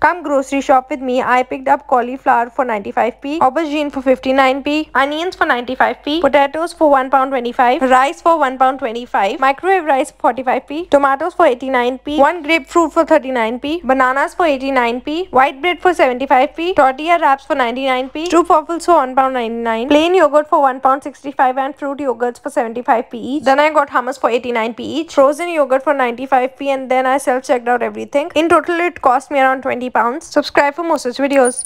Come grocery shop with me. I picked up cauliflower for 95p, aubergine for 59p, onions for 95p, potatoes for 1 pound 25, rice for 1 pound 25, microwave rice for 45p, tomatoes for 89p, 1 grapefruit for 39p, bananas for 89p, white bread for 75p, tortilla wraps for 99p, stroop waffles for 1 pound 99, plain yogurt for 1 pound 65 and fruit yogurts for 75p each. Then I got hummus for 89p each, frozen yogurt for 95p and then I self-checked out everything. In total it cost me around 20 pounds. Subscribe for more such videos.